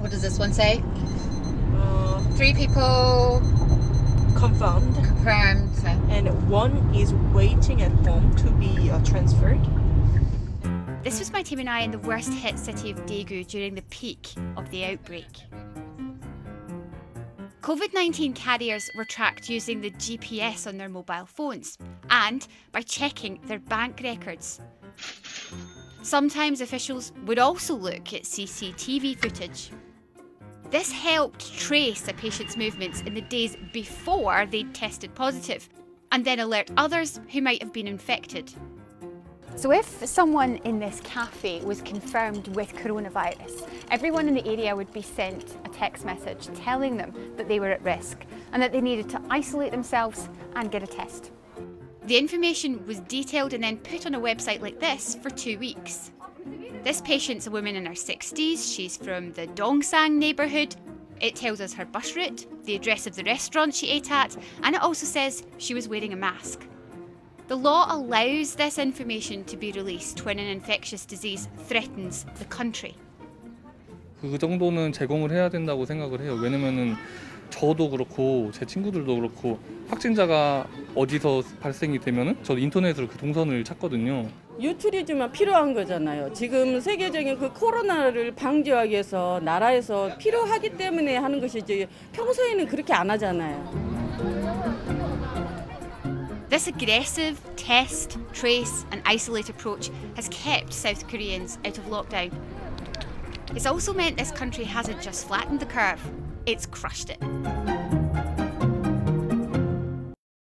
What does this one say? Uh, Three people confirmed, confirmed. and one is waiting at home to be uh, transferred. This was my team and I in the worst hit city of Daegu during the peak of the outbreak. COVID 19 carriers were tracked using the GPS on their mobile phones and by checking their bank records. Sometimes officials would also look at CCTV footage. This helped trace a patient's movements in the days before they'd tested positive and then alert others who might have been infected. So, if someone in this cafe was confirmed with coronavirus, everyone in the area would be sent a text message telling them that they were at risk and that they needed to isolate themselves and get a test. The information was detailed and then put on a website like this for two weeks. This patient's a woman in her 60s, she's from the Dongsang neighbourhood. It tells us her bus route, the address of the restaurant she ate at, and it also says she was wearing a mask. The law allows this information to be released when an infectious disease threatens the country. 그 정도는 제공을 해야 된다고 생각을 해요. 왜냐면은 저도 그렇고 제 친구들도 그렇고 확진자가 어디서 발생이 되면은 저도 인터넷으로 그 동선을 찾거든요. 유투리즘만 필요한 거잖아요. 지금 세계적인 그 코로나를 방지하기 위해서 나라에서 필요하기 때문에 하는 것이지 평소에는 그렇게 안 하잖아요. This aggressive test, trace, and isolate approach has kept South Koreans out of lockdown. It's also meant this country hasn't just flattened the curve, it's crushed it.